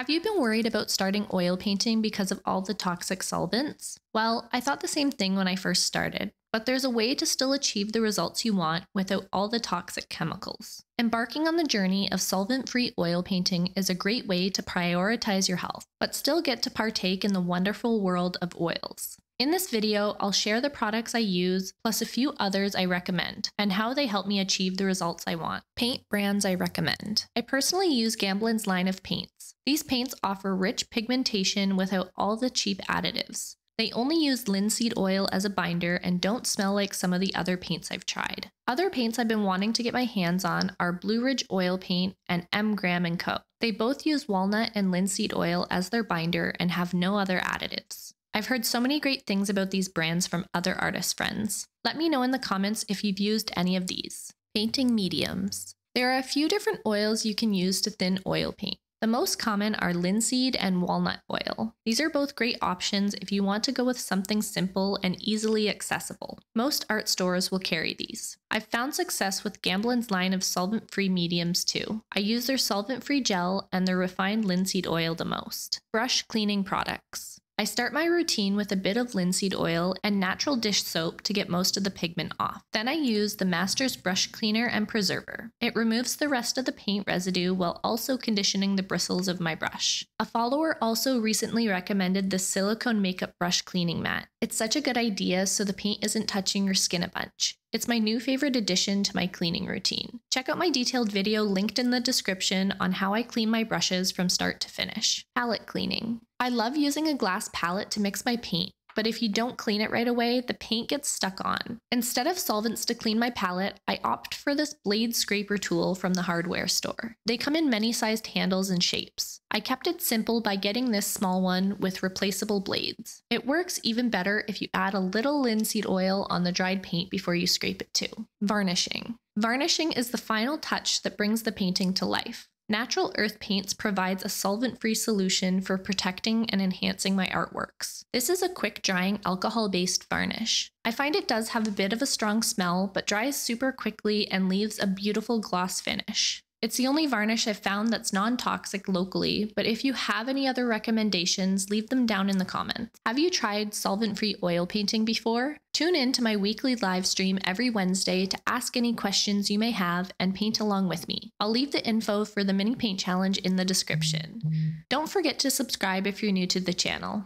Have you been worried about starting oil painting because of all the toxic solvents? Well, I thought the same thing when I first started, but there's a way to still achieve the results you want without all the toxic chemicals. Embarking on the journey of solvent free oil painting is a great way to prioritize your health, but still get to partake in the wonderful world of oils. In this video, I'll share the products I use, plus a few others I recommend, and how they help me achieve the results I want. Paint brands I recommend. I personally use Gamblin's line of paints. These paints offer rich pigmentation without all the cheap additives. They only use linseed oil as a binder and don't smell like some of the other paints I've tried. Other paints I've been wanting to get my hands on are Blue Ridge Oil Paint and M. Graham & Co. They both use walnut and linseed oil as their binder and have no other additives. I've heard so many great things about these brands from other artist friends. Let me know in the comments if you've used any of these. Painting mediums. There are a few different oils you can use to thin oil paint. The most common are linseed and walnut oil. These are both great options if you want to go with something simple and easily accessible. Most art stores will carry these. I've found success with Gamblin's line of solvent free mediums too. I use their solvent free gel and their refined linseed oil the most. Brush cleaning products. I start my routine with a bit of linseed oil and natural dish soap to get most of the pigment off. Then I use the Masters brush cleaner and preserver. It removes the rest of the paint residue while also conditioning the bristles of my brush. A follower also recently recommended the silicone makeup brush cleaning mat. It's such a good idea so the paint isn't touching your skin a bunch. It's my new favorite addition to my cleaning routine. Check out my detailed video linked in the description on how I clean my brushes from start to finish. Palette cleaning. I love using a glass palette to mix my paint, but if you don't clean it right away, the paint gets stuck on. Instead of solvents to clean my palette, I opt for this blade scraper tool from the hardware store. They come in many sized handles and shapes. I kept it simple by getting this small one with replaceable blades. It works even better if you add a little linseed oil on the dried paint before you scrape it too. Varnishing. Varnishing is the final touch that brings the painting to life. Natural Earth Paints provides a solvent-free solution for protecting and enhancing my artworks. This is a quick drying alcohol-based varnish. I find it does have a bit of a strong smell, but dries super quickly and leaves a beautiful gloss finish. It's the only varnish I've found that's non toxic locally, but if you have any other recommendations, leave them down in the comments. Have you tried solvent free oil painting before? Tune in to my weekly live stream every Wednesday to ask any questions you may have and paint along with me. I'll leave the info for the mini paint challenge in the description. Don't forget to subscribe if you're new to the channel.